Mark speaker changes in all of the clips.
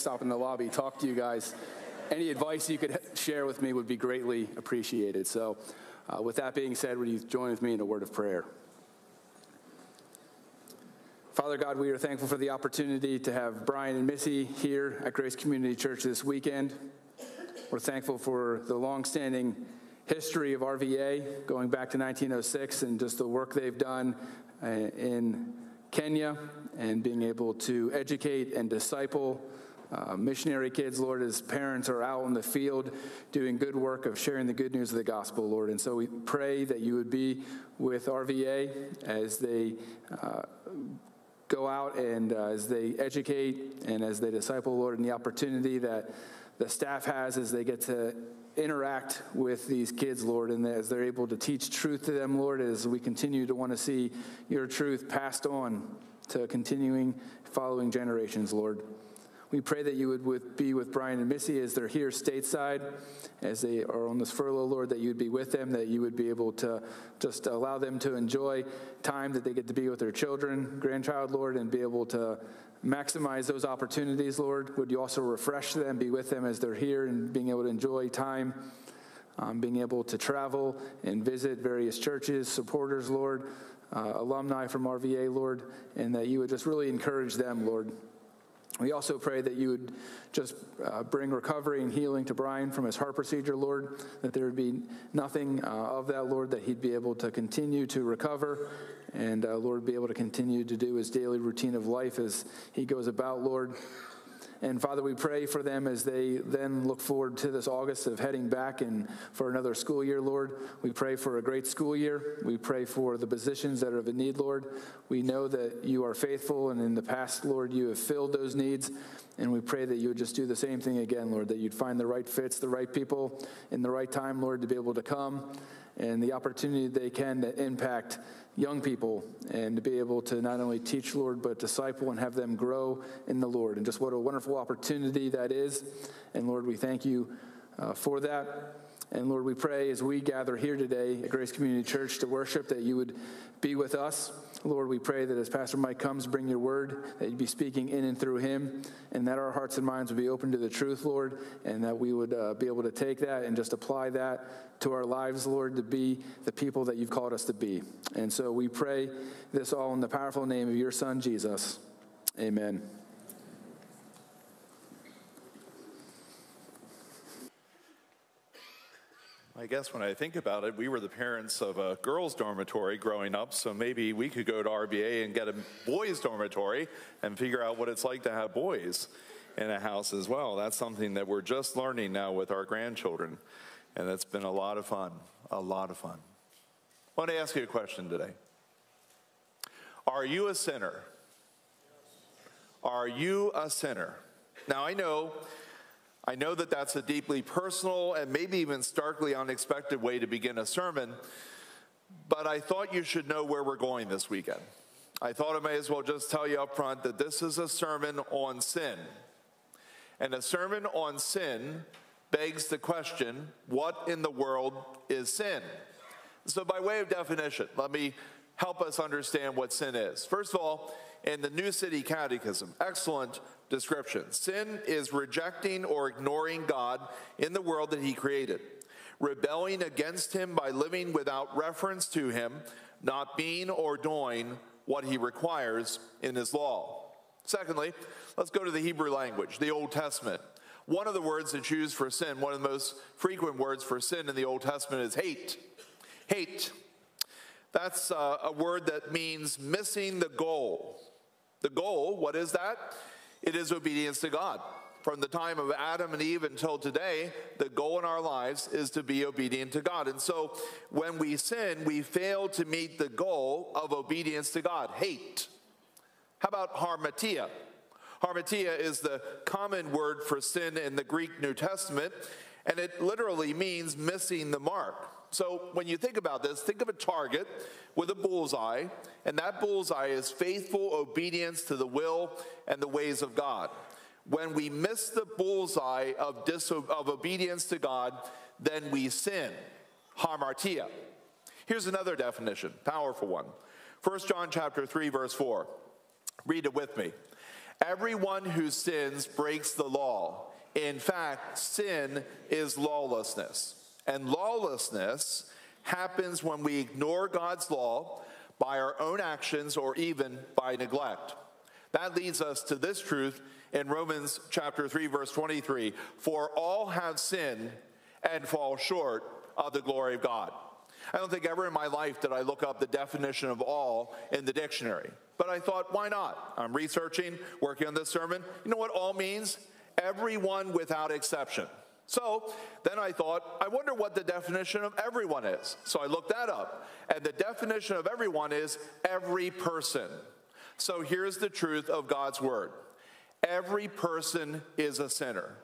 Speaker 1: stop in the lobby, talk to you guys. Any advice you could share with me would be greatly appreciated. So, uh, with that being said, would you join with me in a word of prayer? Father God, we are thankful for the opportunity to have Brian and Missy here at Grace Community Church this weekend. We're thankful for the longstanding history of RVA going back to 1906 and just the work they've done uh, in Kenya and being able to educate and disciple uh, missionary kids, Lord, as parents are out in the field doing good work of sharing the good news of the gospel, Lord. And so we pray that you would be with RVA as they uh, go out and uh, as they educate and as they disciple, Lord, and the opportunity that the staff has as they get to interact with these kids, Lord, and as they're able to teach truth to them, Lord, as we continue to want to see your truth passed on to continuing following generations, Lord. We pray that you would with, be with Brian and Missy as they're here stateside, as they are on this furlough, Lord, that you would be with them, that you would be able to just allow them to enjoy time that they get to be with their children, grandchild, Lord, and be able to maximize those opportunities, Lord. Would you also refresh them, be with them as they're here and being able to enjoy time, um, being able to travel and visit various churches, supporters, Lord, uh, alumni from RVA, Lord, and that you would just really encourage them, Lord. We also pray that you would just uh, bring recovery and healing to Brian from his heart procedure, Lord, that there would be nothing uh, of that, Lord, that he'd be able to continue to recover and, uh, Lord, be able to continue to do his daily routine of life as he goes about, Lord. And Father, we pray for them as they then look forward to this August of heading back and for another school year, Lord. We pray for a great school year. We pray for the positions that are of need, Lord. We know that you are faithful, and in the past, Lord, you have filled those needs. And we pray that you would just do the same thing again, Lord, that you'd find the right fits, the right people in the right time, Lord, to be able to come and the opportunity they can to impact young people and to be able to not only teach, Lord, but disciple and have them grow in the Lord. And just what a wonderful opportunity that is. And Lord, we thank you uh, for that. And Lord, we pray as we gather here today at Grace Community Church to worship that you would be with us. Lord, we pray that as Pastor Mike comes, bring your word, that you'd be speaking in and through him, and that our hearts and minds would be open to the truth, Lord, and that we would uh, be able to take that and just apply that to our lives, Lord, to be the people that you've called us to be. And so we pray this all in the powerful name of your Son, Jesus. Amen.
Speaker 2: I guess when I think about it, we were the parents of a girls' dormitory growing up, so maybe we could go to RVA and get a boys' dormitory and figure out what it's like to have boys in a house as well. That's something that we're just learning now with our grandchildren, and it's been a lot of fun. A lot of fun. I want to ask you a question today Are you a sinner? Are you a sinner? Now, I know I know that that's a deeply personal and maybe even starkly unexpected way to begin a sermon, but I thought you should know where we're going this weekend. I thought I may as well just tell you up front that this is a sermon on sin. And a sermon on sin begs the question what in the world is sin? So, by way of definition, let me help us understand what sin is. First of all, in the New City Catechism, excellent description. Sin is rejecting or ignoring God in the world that He created, rebelling against Him by living without reference to Him, not being or doing what He requires in His law. Secondly, let's go to the Hebrew language, the Old Testament. One of the words that's used for sin, one of the most frequent words for sin in the Old Testament is hate. Hate. That's uh, a word that means missing the goal. The goal, what is that? It is obedience to God. From the time of Adam and Eve until today, the goal in our lives is to be obedient to God. And so when we sin, we fail to meet the goal of obedience to God hate. How about harmatia? Harmatia is the common word for sin in the Greek New Testament, and it literally means missing the mark. So when you think about this, think of a target with a bullseye, and that bullseye is faithful obedience to the will and the ways of God. When we miss the bullseye of, diso- of obedience to God, then we sin. Hamartia. Here's another definition, powerful one. 1 John chapter 3, verse 4. Read it with me. Everyone who sins breaks the law. In fact, sin is lawlessness. And lawlessness happens when we ignore God's law by our own actions or even by neglect. That leads us to this truth in Romans chapter 3 verse 23, for all have sinned and fall short of the glory of God. I don't think ever in my life did I look up the definition of all in the dictionary. But I thought, why not? I'm researching, working on this sermon. You know what all means? Everyone without exception. So then I thought, I wonder what the definition of everyone is. So I looked that up. And the definition of everyone is every person. So here's the truth of God's word every person is a sinner.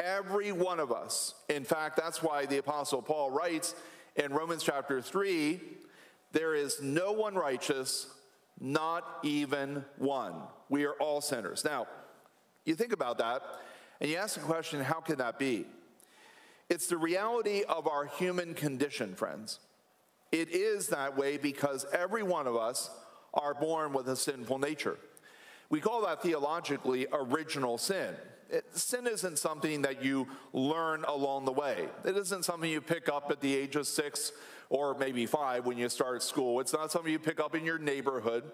Speaker 2: Every one of us. In fact, that's why the Apostle Paul writes in Romans chapter 3 there is no one righteous, not even one. We are all sinners. Now, you think about that and you ask the question how can that be? It's the reality of our human condition, friends. It is that way because every one of us are born with a sinful nature. We call that theologically original sin. It, sin isn't something that you learn along the way. It isn't something you pick up at the age of six or maybe five when you start school. It's not something you pick up in your neighborhood.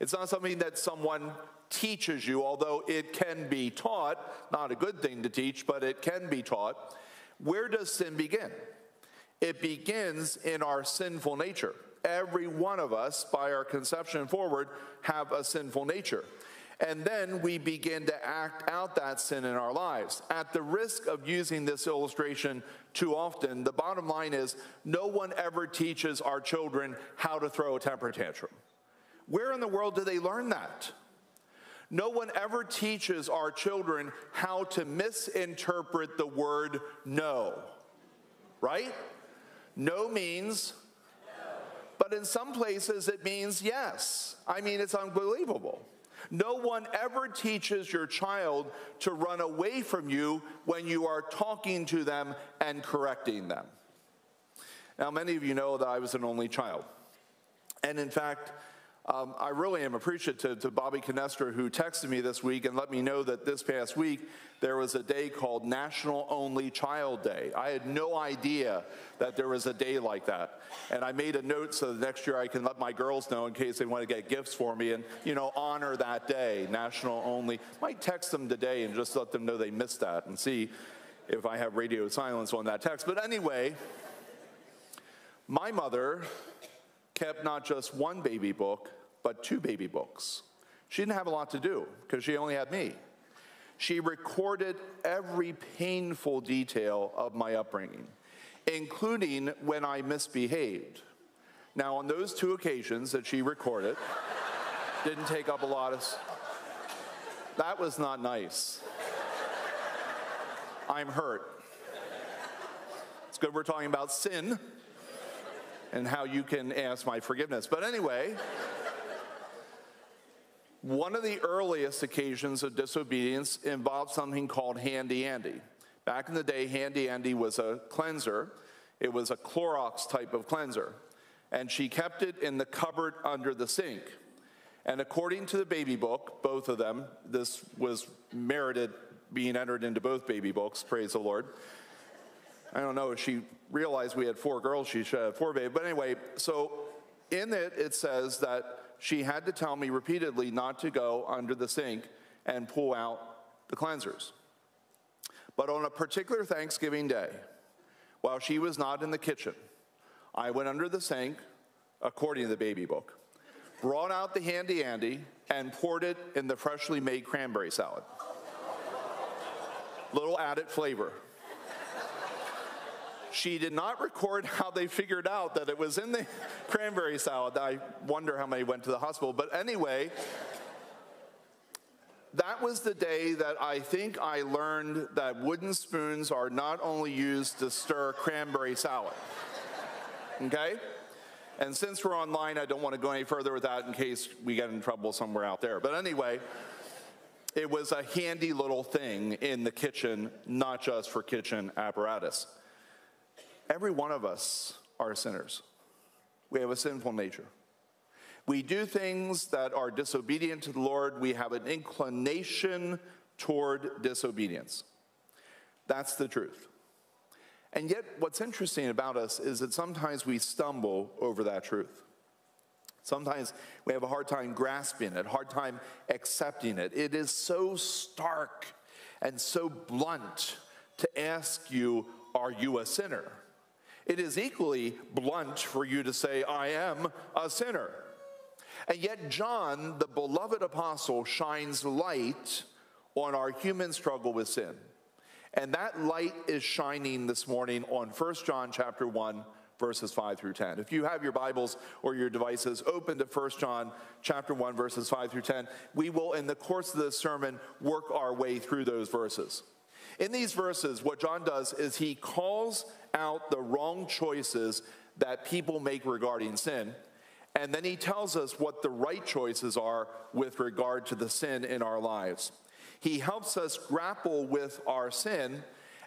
Speaker 2: It's not something that someone teaches you, although it can be taught. Not a good thing to teach, but it can be taught. Where does sin begin? It begins in our sinful nature. Every one of us, by our conception forward, have a sinful nature. And then we begin to act out that sin in our lives. At the risk of using this illustration too often, the bottom line is no one ever teaches our children how to throw a temper tantrum. Where in the world do they learn that? No one ever teaches our children how to misinterpret the word no. Right? No means but in some places it means yes. I mean, it's unbelievable. No one ever teaches your child to run away from you when you are talking to them and correcting them. Now, many of you know that I was an only child. And in fact, um, I really am appreciative to Bobby Canestra, who texted me this week and let me know that this past week there was a day called National Only Child Day. I had no idea that there was a day like that. And I made a note so the next year I can let my girls know in case they want to get gifts for me and, you know, honor that day, National Only. Might text them today and just let them know they missed that and see if I have radio silence on that text. But anyway, my mother kept not just one baby book, but two baby books. She didn't have a lot to do because she only had me. She recorded every painful detail of my upbringing, including when I misbehaved. Now, on those two occasions that she recorded, didn't take up a lot of. That was not nice. I'm hurt. It's good we're talking about sin and how you can ask my forgiveness. But anyway, one of the earliest occasions of disobedience involved something called Handy Andy. Back in the day, Handy Andy was a cleanser. It was a Clorox type of cleanser. And she kept it in the cupboard under the sink. And according to the baby book, both of them, this was merited being entered into both baby books, praise the Lord. I don't know if she realized we had four girls, she should have four babies. But anyway, so in it, it says that she had to tell me repeatedly not to go under the sink and pull out the cleansers. But on a particular Thanksgiving day, while she was not in the kitchen, I went under the sink, according to the baby book, brought out the handy Andy, and poured it in the freshly made cranberry salad. Little added flavor. She did not record how they figured out that it was in the cranberry salad. I wonder how many went to the hospital. But anyway, that was the day that I think I learned that wooden spoons are not only used to stir cranberry salad. Okay? And since we're online, I don't want to go any further with that in case we get in trouble somewhere out there. But anyway, it was a handy little thing in the kitchen, not just for kitchen apparatus. Every one of us are sinners. We have a sinful nature. We do things that are disobedient to the Lord. We have an inclination toward disobedience. That's the truth. And yet, what's interesting about us is that sometimes we stumble over that truth. Sometimes we have a hard time grasping it, hard time accepting it. It is so stark and so blunt to ask you, Are you a sinner? It is equally blunt for you to say, I am a sinner. And yet, John, the beloved apostle, shines light on our human struggle with sin. And that light is shining this morning on 1 John chapter 1 verses 5 through 10. If you have your Bibles or your devices open to 1 John chapter 1 verses 5 through 10, we will in the course of this sermon work our way through those verses. In these verses, what John does is he calls out the wrong choices that people make regarding sin. And then he tells us what the right choices are with regard to the sin in our lives. He helps us grapple with our sin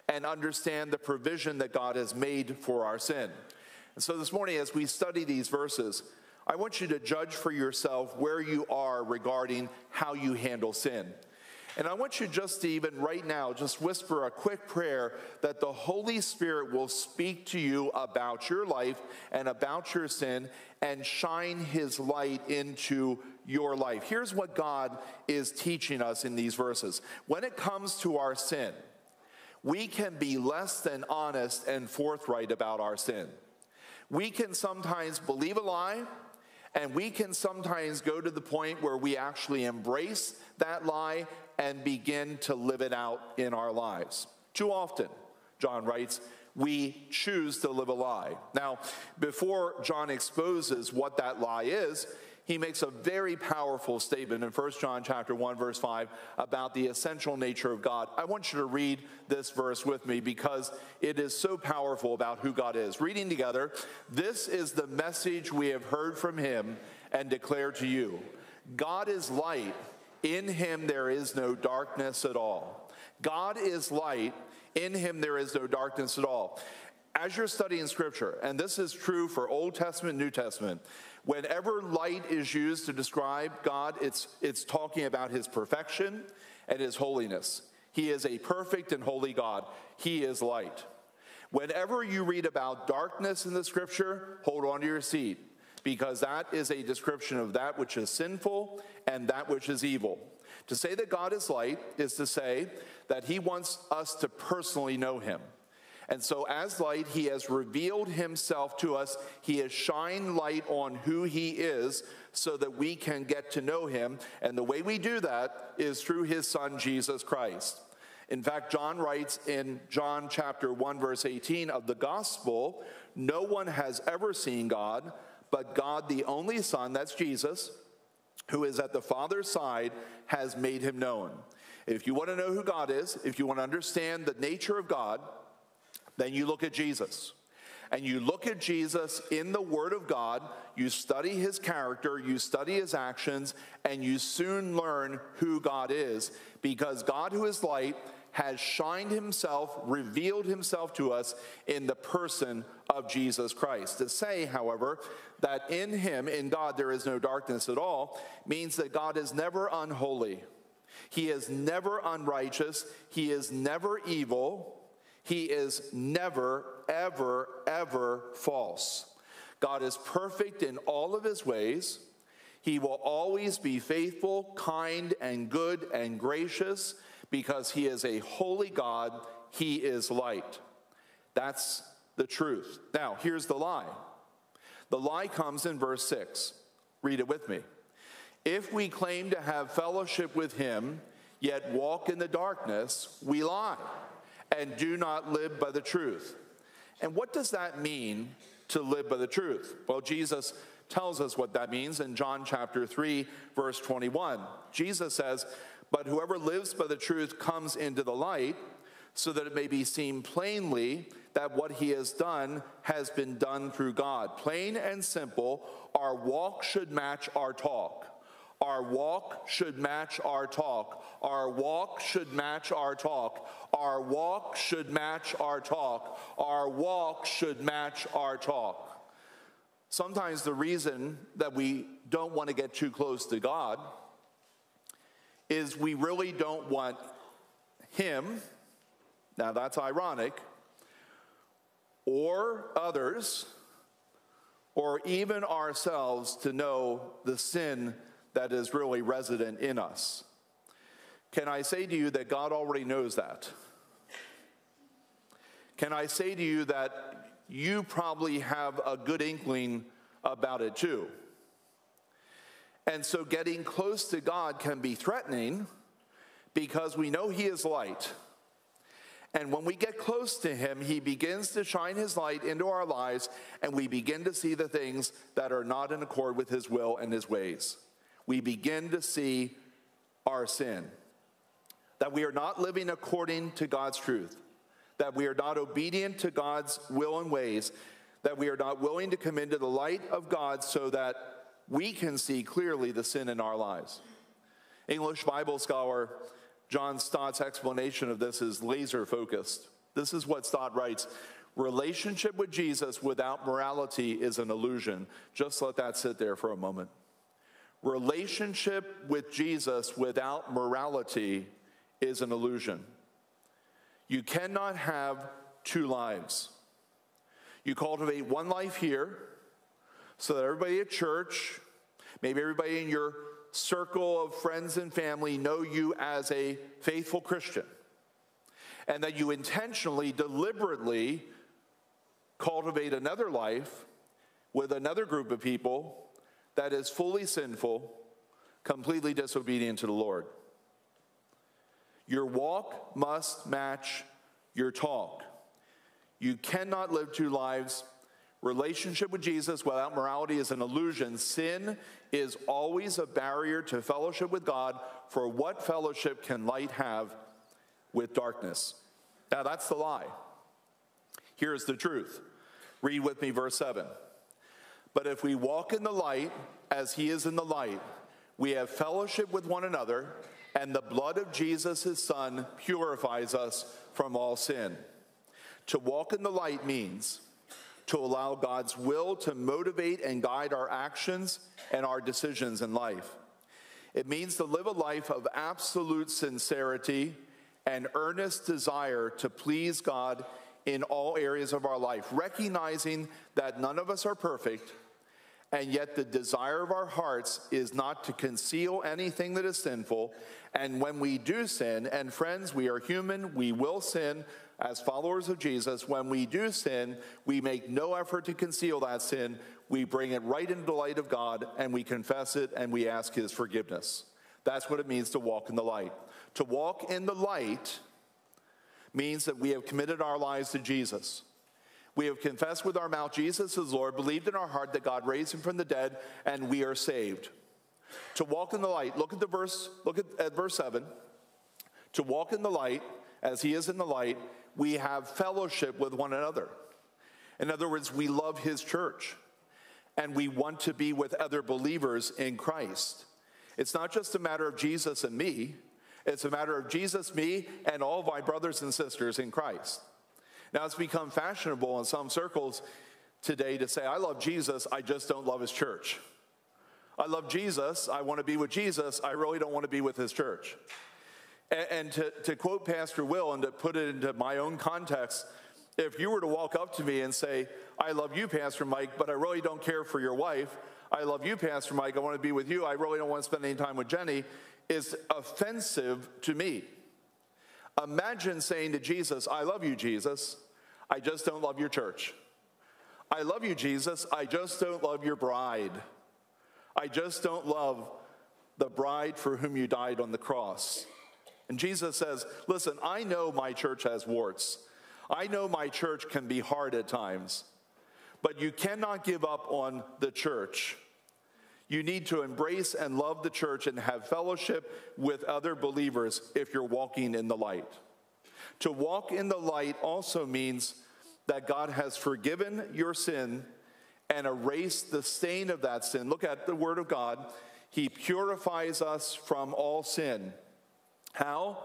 Speaker 2: and understand the provision that God has made for our sin. And so this morning, as we study these verses, I want you to judge for yourself where you are regarding how you handle sin. And I want you just to even right now just whisper a quick prayer that the Holy Spirit will speak to you about your life and about your sin and shine his light into your life. Here's what God is teaching us in these verses. When it comes to our sin, we can be less than honest and forthright about our sin. We can sometimes believe a lie, and we can sometimes go to the point where we actually embrace that lie and begin to live it out in our lives. Too often, John writes, we choose to live a lie. Now, before John exposes what that lie is, he makes a very powerful statement in 1 John chapter 1 verse 5 about the essential nature of God. I want you to read this verse with me because it is so powerful about who God is. Reading together, this is the message we have heard from him and declare to you. God is light, in him there is no darkness at all. God is light, in him there is no darkness at all. As you're studying scripture, and this is true for Old Testament, New Testament, Whenever light is used to describe God, it's, it's talking about his perfection and his holiness. He is a perfect and holy God. He is light. Whenever you read about darkness in the scripture, hold on to your seat because that is a description of that which is sinful and that which is evil. To say that God is light is to say that he wants us to personally know him. And so, as light, he has revealed himself to us. He has shined light on who he is so that we can get to know him. And the way we do that is through his son, Jesus Christ. In fact, John writes in John chapter 1, verse 18 of the gospel no one has ever seen God, but God, the only Son, that's Jesus, who is at the Father's side, has made him known. If you want to know who God is, if you want to understand the nature of God, then you look at Jesus. And you look at Jesus in the Word of God, you study his character, you study his actions, and you soon learn who God is because God, who is light, has shined himself, revealed himself to us in the person of Jesus Christ. To say, however, that in him, in God, there is no darkness at all, means that God is never unholy. He is never unrighteous. He is never evil. He is never, ever, ever false. God is perfect in all of his ways. He will always be faithful, kind, and good and gracious because he is a holy God. He is light. That's the truth. Now, here's the lie the lie comes in verse 6. Read it with me. If we claim to have fellowship with him, yet walk in the darkness, we lie and do not live by the truth. And what does that mean to live by the truth? Well, Jesus tells us what that means in John chapter 3, verse 21. Jesus says, But whoever lives by the truth comes into the light, so that it may be seen plainly that what he has done has been done through God. Plain and simple, our walk should match our talk. Our walk should match our talk. Our walk should match our talk. Our walk should match our talk. Our walk should match our talk. sometimes the reason that we don't want to get too close to God is we really don't want Him, now that's ironic, or others, or even ourselves to know the sin that is really resident in us. Can I say to you that God already knows that? Can I say to you that you probably have a good inkling about it too? And so getting close to God can be threatening because we know He is light. And when we get close to Him, He begins to shine His light into our lives, and we begin to see the things that are not in accord with His will and His ways. We begin to see our sin, that we are not living according to God's truth, that we are not obedient to God's will and ways, that we are not willing to come into the light of God so that we can see clearly the sin in our lives. English Bible scholar John Stott's explanation of this is laser focused. This is what Stott writes Relationship with Jesus without morality is an illusion. Just let that sit there for a moment. Relationship with Jesus without morality is an illusion. You cannot have two lives. You cultivate one life here so that everybody at church, maybe everybody in your circle of friends and family know you as a faithful Christian. And that you intentionally, deliberately cultivate another life with another group of people that is fully sinful, completely disobedient to the Lord. Your walk must match your talk. You cannot live two lives Relationship with Jesus without morality is an illusion. Sin is always a barrier to fellowship with God, for what fellowship can light have with darkness? Now, that's the lie. Here's the truth. Read with me verse 7. But if we walk in the light as he is in the light, we have fellowship with one another, and the blood of Jesus, his son, purifies us from all sin. To walk in the light means to allow God's will to motivate and guide our actions and our decisions in life. It means to live a life of absolute sincerity and earnest desire to please God in all areas of our life, recognizing that none of us are perfect, and yet the desire of our hearts is not to conceal anything that is sinful. And when we do sin, and friends, we are human, we will sin, as followers of Jesus, when we do sin, we make no effort to conceal that sin. We bring it right into the light of God and we confess it and we ask His forgiveness. That's what it means to walk in the light. To walk in the light means that we have committed our lives to Jesus. We have confessed with our mouth Jesus is Lord, believed in our heart that God raised him from the dead, and we are saved. To walk in the light, look at the verse, look at, at verse 7. To walk in the light as he is in the light we have fellowship with one another. In other words, we love his church and we want to be with other believers in Christ. It's not just a matter of Jesus and me, it's a matter of Jesus, me, and all of my brothers and sisters in Christ. Now, it's become fashionable in some circles today to say, I love Jesus, I just don't love his church. I love Jesus, I want to be with Jesus, I really don't want to be with his church. And, and to, to quote Pastor Will and to put it into my own context, if you were to walk up to me and say, I love you, Pastor Mike, but I really don't care for your wife. I love you, Pastor Mike. I want to be with you. I really don't want to spend any time with Jenny, is offensive to me. Imagine saying to Jesus, I love you, Jesus. I just don't love your church. I love you, Jesus. I just don't love your bride. I just don't love the bride for whom you died on the cross. And Jesus says, Listen, I know my church has warts. I know my church can be hard at times, but you cannot give up on the church. You need to embrace and love the church and have fellowship with other believers if you're walking in the light. To walk in the light also means that God has forgiven your sin and erased the stain of that sin. Look at the Word of God. He purifies us from all sin. How?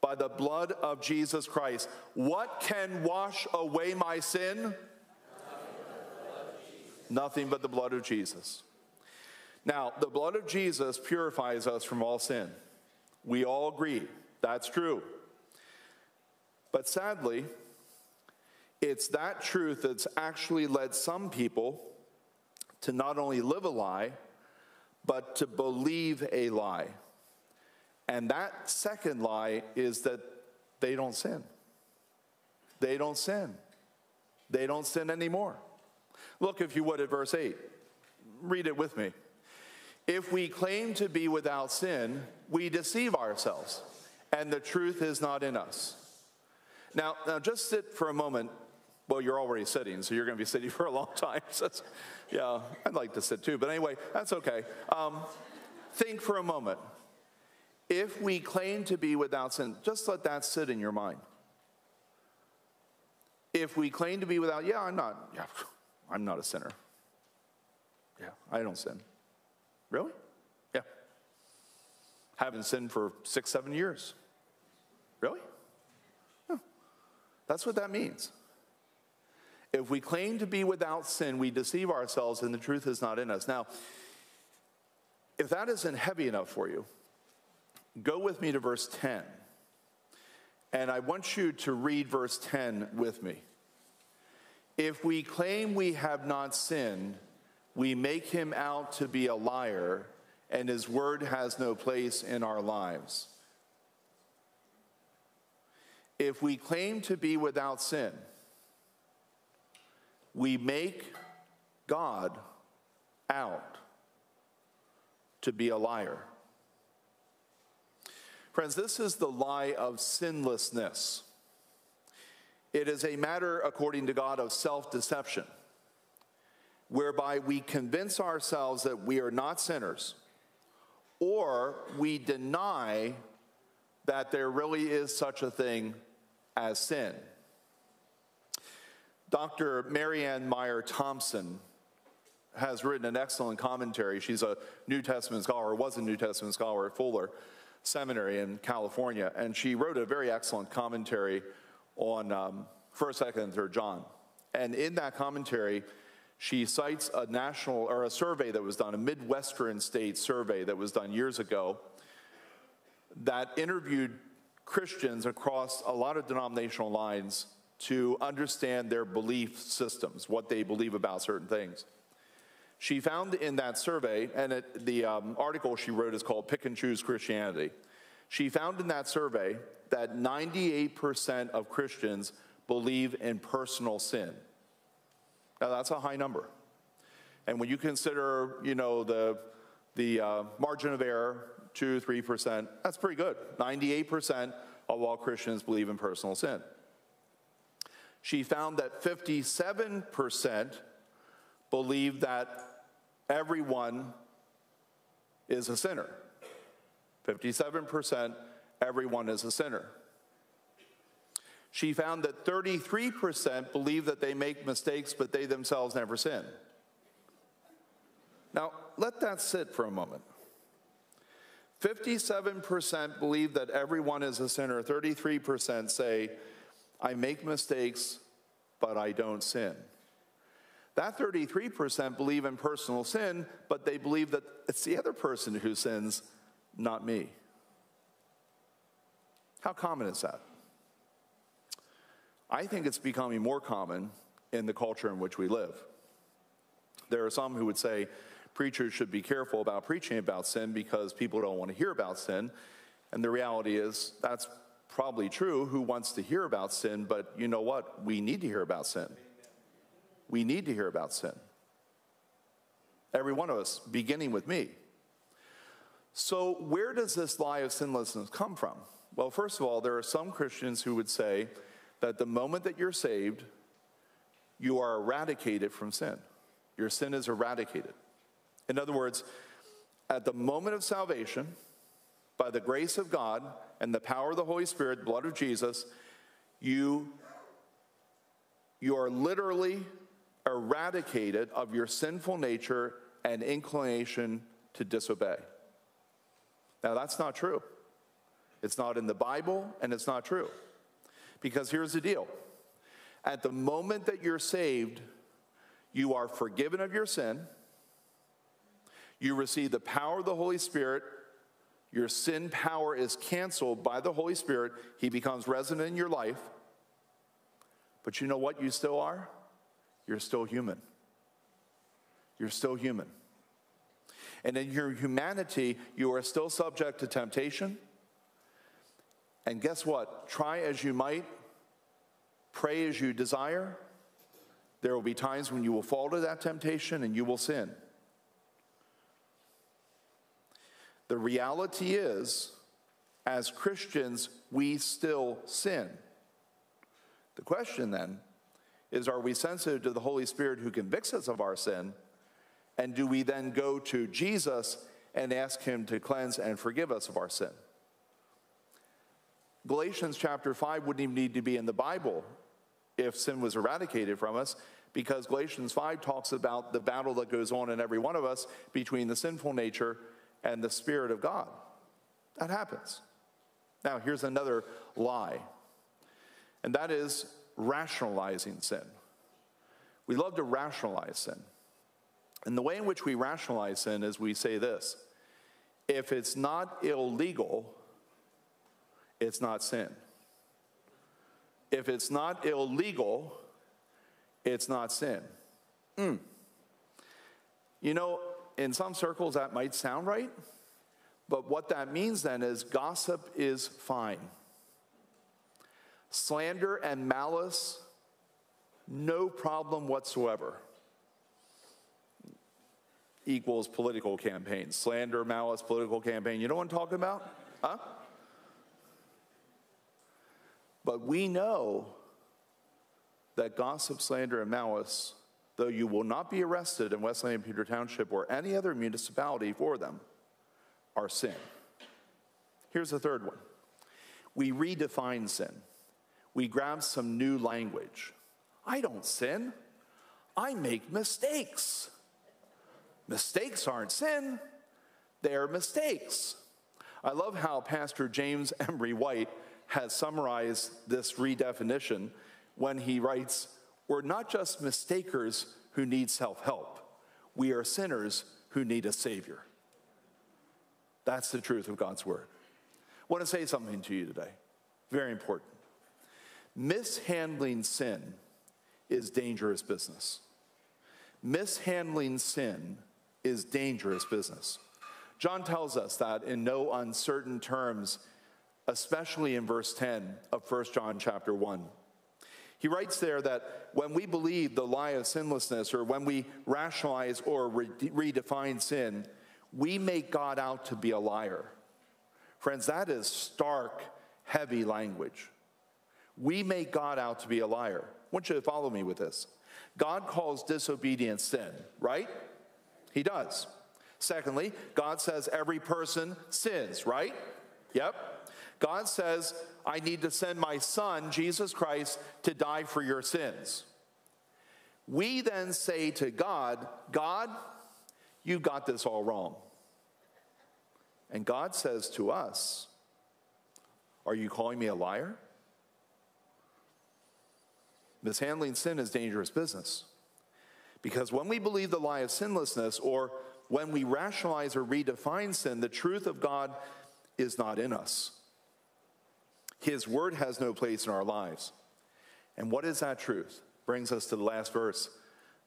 Speaker 2: By the blood of Jesus Christ. What can wash away my sin? Nothing but the blood of Jesus. Now, the blood of Jesus purifies us from all sin. We all agree that's true. But sadly, it's that truth that's actually led some people to not only live a lie, but to believe a lie. And that second lie is that they don't sin. They don't sin. They don't sin anymore. Look, if you would, at verse 8. Read it with me. If we claim to be without sin, we deceive ourselves, and the truth is not in us. Now, now just sit for a moment. Well, you're already sitting, so you're going to be sitting for a long time. So yeah, I'd like to sit too, but anyway, that's okay. Um, think for a moment. If we claim to be without sin, just let that sit in your mind. If we claim to be without, yeah, I'm not, yeah, I'm not a sinner. Yeah, I don't sin. Really? Yeah. Haven't sinned for six, seven years. Really? Yeah. That's what that means. If we claim to be without sin, we deceive ourselves and the truth is not in us. Now, if that isn't heavy enough for you, go with me to verse 10. And I want you to read verse 10 with me. If we claim we have not sinned, we make him out to be a liar, and his word has no place in our lives. If we claim to be without sin, we make God out to be a liar. Friends, this is the lie of sinlessness. It is a matter, according to God, of self deception whereby we convince ourselves that we are not sinners, or we deny that there really is such a thing as sin. Dr. Marianne Meyer Thompson has written an excellent commentary. She's a New Testament scholar, was a New Testament scholar at Fuller Seminary in California, and she wrote a very excellent commentary on um, 1st, 2nd, and 3rd John. And in that commentary, she cites a national or a survey that was done, a Midwestern state survey that was done years ago that interviewed Christians across a lot of denominational lines to understand their belief systems, what they believe about certain things. She found in that survey, and it, the um, article she wrote is called Pick and Choose Christianity. She found in that survey that 98% of Christians believe in personal sin. Now, that's a high number. And when you consider, you know, the, the uh, margin of error, 2 3%, that's pretty good. 98% of all Christians believe in personal sin. She found that 57% believe that everyone is a sinner. 57% everyone is a sinner she found that 33% believe that they make mistakes, but they themselves never sin. Now, let that sit for a moment. 57% believe that everyone is a sinner. 33% say, I make mistakes, but I don't sin. That 33% believe in personal sin, but they believe that it's the other person who sins, not me. How common is that? I think it's becoming more common in the culture in which we live. There are some who would say preachers should be careful about preaching about sin because people don't want to hear about sin. And the reality is that's probably true. Who wants to hear about sin? But you know what? We need to hear about sin. We need to hear about sin. Every one of us, beginning with me. So, where does this lie of sinlessness come from? Well, first of all, there are some Christians who would say that the moment that you're saved, you are eradicated from sin. Your sin is eradicated. In other words, at the moment of salvation, by the grace of God and the power of the Holy Spirit, the blood of Jesus, you, you are literally eradicated of your sinful nature and inclination to disobey. Now, that's not true. It's not in the Bible, and it's not true. Because here's the deal at the moment that you're saved, you are forgiven of your sin, you receive the power of the Holy Spirit, your sin power is canceled by the Holy Spirit, He becomes resident in your life. But you know what you still are? You're still human. You're still human. And in your humanity, you are still subject to temptation. And guess what? Try as you might, pray as you desire, there will be times when you will fall to that temptation and you will sin. The reality is, as Christians, we still sin. The question then is are we sensitive to the Holy Spirit who convicts us of our sin? And do we then go to Jesus and ask him to cleanse and forgive us of our sin? Galatians chapter 5 wouldn't even need to be in the Bible if sin was eradicated from us because Galatians 5 talks about the battle that goes on in every one of us between the sinful nature and the Spirit of God. That happens. Now, here's another lie, and that is rationalizing sin. We love to rationalize sin. And the way in which we rationalize sin is we say this if it's not illegal, it's not sin. If it's not illegal, it's not sin. Mm. You know, in some circles that might sound right, but what that means then is gossip is fine. Slander and malice, no problem whatsoever. Equals political campaign. Slander, malice, political campaign. You know what I'm talking about? Huh? But we know that gossip, slander, and malice, though you will not be arrested in Wesleyan Peter Township or any other municipality for them, are sin. Here's the third one we redefine sin, we grab some new language. I don't sin, I make mistakes. Mistakes aren't sin, they're mistakes. I love how Pastor James Emery White has summarized this redefinition when he writes, We're not just mistakers who need self help, we are sinners who need a Savior. That's the truth of God's Word. I want to say something to you today. Very important. Mishandling sin is dangerous business. Mishandling sin is dangerous business. John tells us that in no uncertain terms, especially in verse 10 of 1 John chapter 1. He writes there that when we believe the lie of sinlessness or when we rationalize or re- redefine sin, we make God out to be a liar. Friends, that is stark, heavy language. We make God out to be a liar. I want you to follow me with this. God calls disobedience sin, right? He does. Secondly, God says every person sins, right? Yep. God says I need to send my son, Jesus Christ, to die for your sins. We then say to God, God, you got this all wrong. And God says to us, Are you calling me a liar? Mishandling sin is dangerous business. Because when we believe the lie of sinlessness, or when we rationalize or redefine sin, the truth of God is not in us. His word has no place in our lives. And what is that truth? Brings us to the last verse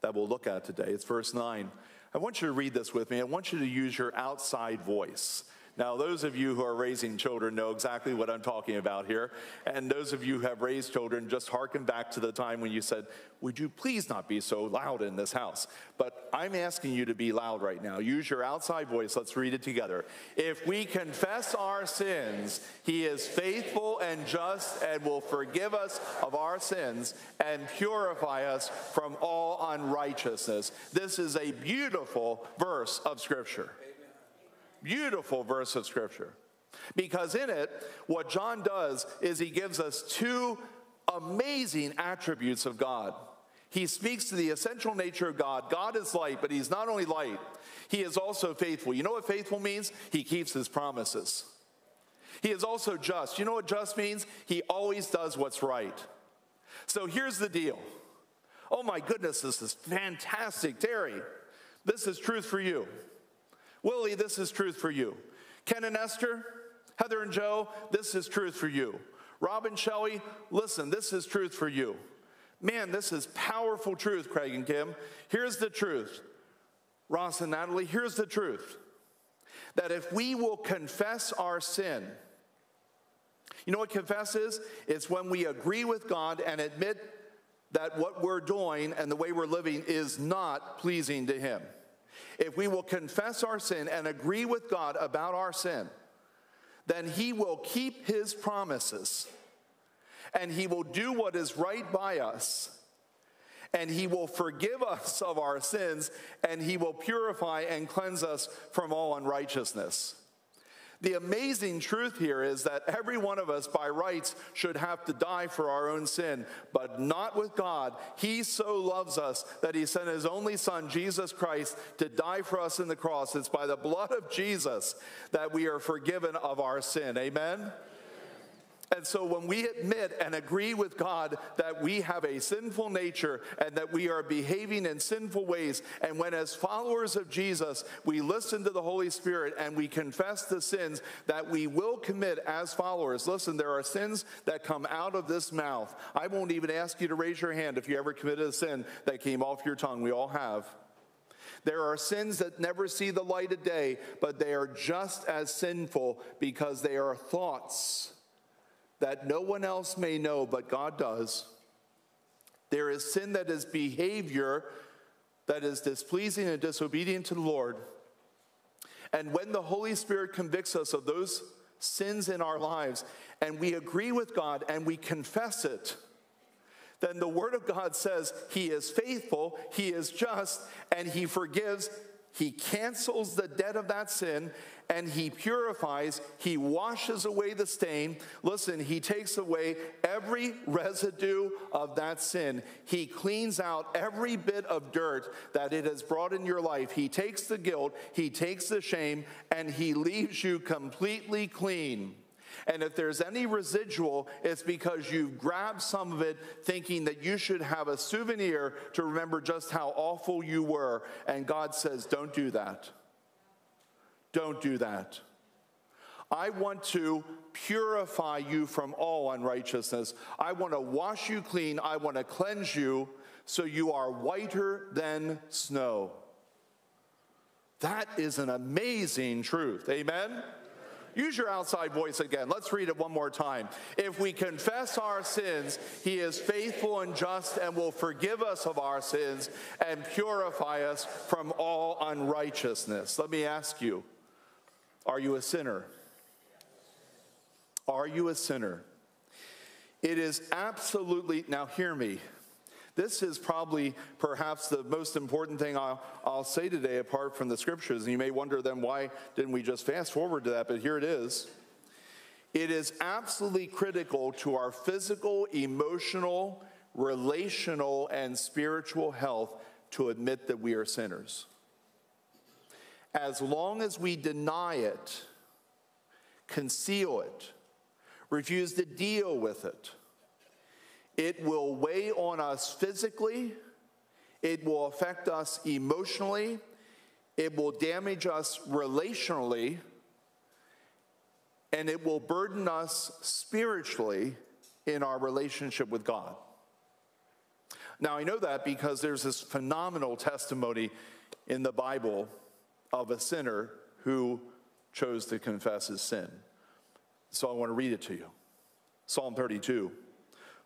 Speaker 2: that we'll look at today. It's verse 9. I want you to read this with me. I want you to use your outside voice. Now, those of you who are raising children know exactly what I'm talking about here. And those of you who have raised children, just harken back to the time when you said, Would you please not be so loud in this house? But I'm asking you to be loud right now. Use your outside voice. Let's read it together. If we confess our sins, he is faithful and just and will forgive us of our sins and purify us from all unrighteousness. This is a beautiful verse of Scripture beautiful verse of Scripture. Because in it, what John does is he gives us two amazing attributes of God. He speaks to the essential nature of God. God is light, but he's not only light, he is also faithful. You know what faithful means? He keeps his promises. He is also just. You know what just means? He always does what's right. So here's the deal Oh my goodness, this is fantastic. Terry, this is truth for you. Willie, this is truth for you. Ken and Esther, Heather and Joe, this is truth for you. Robin Shelley, listen, this is truth for you. Man, this is powerful truth, Craig and Kim. Here's the truth. Ross and Natalie, here's the truth that if we will confess our sin, you know what confess is? It's when we agree with God and admit that what we're doing and the way we're living is not pleasing to Him. If we will confess our sin and agree with God about our sin, then He will keep His promises and He will do what is right by us and he will forgive us of our sins, and he will purify and cleanse us from all unrighteousness. The amazing truth here is that every one of us, by rights, should have to die for our own sin, but not with God. He so loves us that He sent His only Son, Jesus Christ, to die for us in the cross. It's by the blood of Jesus that we are forgiven of our sin. Amen? And so when we admit and agree with God that we have a sinful nature and that we are behaving in sinful ways, and when as followers of Jesus we listen to the Holy Spirit and we confess the sins that we will commit as followers, listen, there are sins that come out of this mouth. I won't even ask you to raise your hand if you ever committed a sin that came off your tongue. We all have. There are sins that never see the light of day, but they are just as sinful because they are thoughts that no one else may know, but God does. There is sin that is behavior that is displeasing and disobedient to the Lord. And when the Holy Spirit convicts us of those sins in our lives and we agree with God and we confess it, then the Word of God says He is faithful, He is just, and He forgives. He cancels the debt of that sin and he purifies, he washes away the stain. Listen, he takes away every residue of that sin. He cleans out every bit of dirt that it has brought in your life. He takes the guilt, he takes the shame, and he leaves you completely clean. And if there's any residual, it's because you've grabbed some of it thinking that you should have a souvenir to remember just how awful you were. And God says, don't do that. Don't do that. I want to purify you from all unrighteousness. I want to wash you clean. I want to cleanse you so you are whiter than snow. That is an amazing truth. Amen? Use your outside voice again. Let's read it one more time. If we confess our sins, he is faithful and just and will forgive us of our sins and purify us from all unrighteousness. Let me ask you are you a sinner? Are you a sinner? It is absolutely, now hear me. This is probably perhaps the most important thing I'll, I'll, say today apart from the scriptures. And you may wonder then why didn't we just fast forward to that? But here it is. It is absolutely critical to our physical, emotional, relational, and spiritual health to admit that we are sinners as long as we deny it, conceal it, refuse to deal with it, it will weigh on us physically, it will affect us emotionally, it will damage us relationally, and it will burden us spiritually in our relationship with God. Now, I know that because there's this phenomenal testimony in the Bible of a sinner who chose to confess his sin. So I want to read it to you Psalm 32.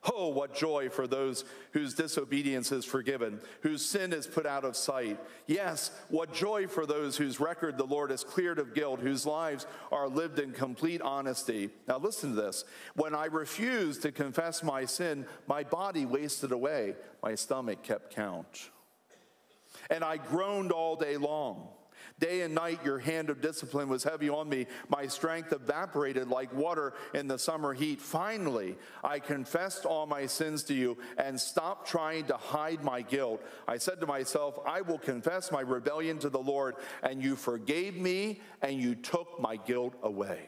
Speaker 2: Oh, what joy for those whose disobedience is forgiven, whose sin is put out of sight. Yes, what joy for those whose record the Lord has cleared of guilt, whose lives are lived in complete honesty. Now, listen to this. When I refused to confess my sin, my body wasted away, my stomach kept count. And I groaned all day long. Day and night, your hand of discipline was heavy on me. My strength evaporated like water in the summer heat. Finally, I confessed all my sins to you and stopped trying to hide my guilt. I said to myself, I will confess my rebellion to the Lord, and you forgave me and you took my guilt away.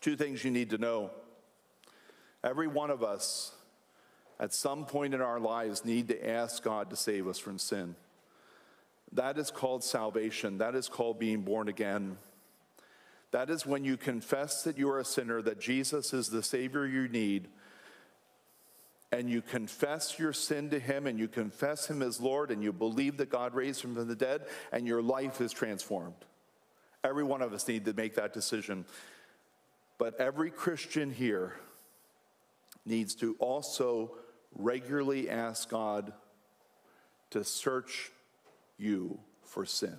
Speaker 2: Two things you need to know. Every one of us at some point in our lives need to ask God to save us from sin. That is called salvation. That is called being born again. That is when you confess that you are a sinner, that Jesus is the Savior you need, and you confess your sin to Him, and you confess Him as Lord, and you believe that God raised Him from the dead, and your life is transformed. Every one of us need to make that decision. But every Christian here needs to also regularly ask God to search you for sin.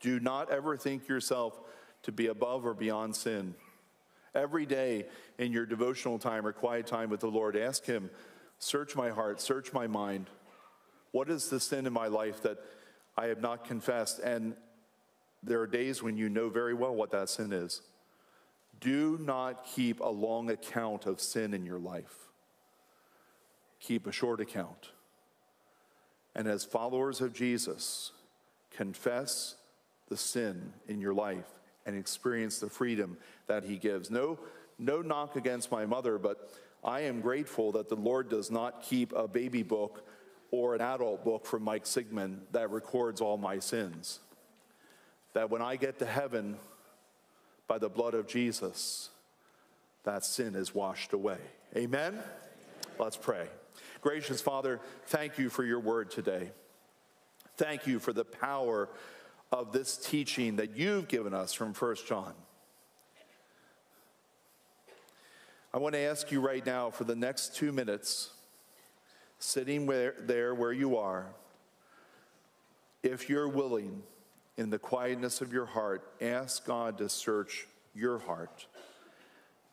Speaker 2: Do not ever think yourself to be above or beyond sin. Every day in your devotional time or quiet time with the Lord, ask Him, Search my heart, search my mind. What is the sin in my life that I have not confessed? And there are days when you know very well what that sin is. Do not keep a long account of sin in your life, keep a short account. And as followers of Jesus, confess the sin in your life and experience the freedom that he gives. No, no knock against my mother, but I am grateful that the Lord does not keep a baby book or an adult book from Mike Sigmund that records all my sins. That when I get to heaven by the blood of Jesus, that sin is washed away. Amen? Let's pray. Gracious Father, thank you for your word today. Thank you for the power of this teaching that you've given us from 1 John. I want to ask you right now for the next two minutes, sitting where, there where you are, if you're willing, in the quietness of your heart, ask God to search your heart,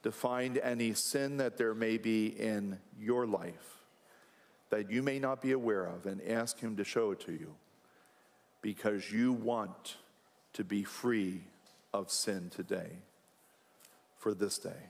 Speaker 2: to find any sin that there may be in your life that you may not be aware of, and ask Him to show it to you because you want to be free of sin today for this day.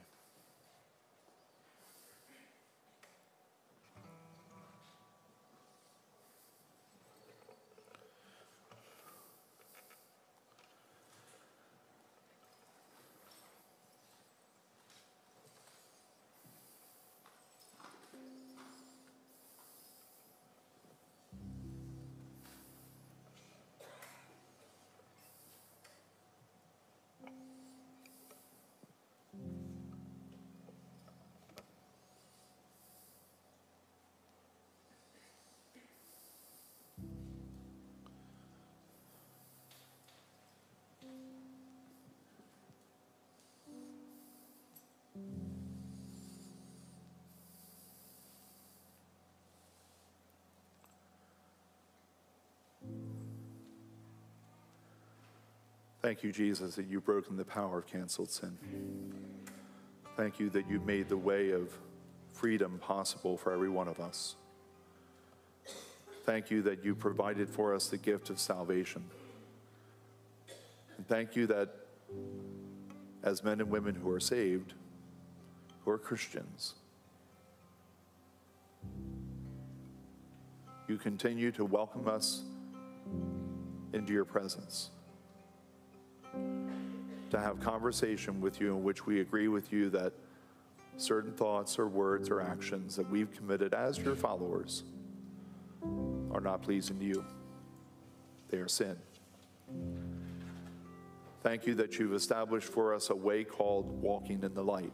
Speaker 2: Thank you, Jesus, that you've broken the power of canceled sin. Thank you that you made the way of freedom possible for every one of us. Thank you that you provided for us the gift of salvation. And thank you that as men and women who are saved, who are Christians, you continue to welcome us into your presence to have conversation with you in which we agree with you that certain thoughts or words or actions that we've committed as your followers are not pleasing to you. They are sin. Thank you that you've established for us a way called walking in the light.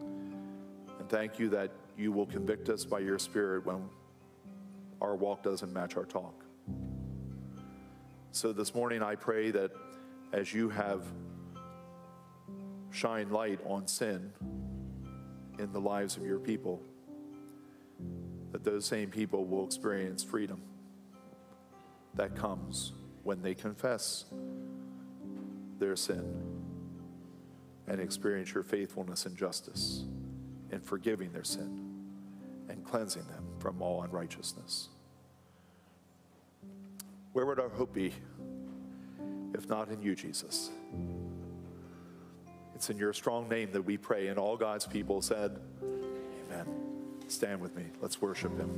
Speaker 2: And thank you that you will convict us by your Spirit when our walk doesn't match our talk. So this morning, I pray that as you have shined light on sin in the lives of your people, that those same people will experience freedom that comes when they confess their sin and experience your faithfulness and justice in forgiving their sin and cleansing them from all unrighteousness. Where would our hope be? If not in you, Jesus. It's in your strong name that we pray, and all God's people said, Amen. Stand with me. Let's worship Him.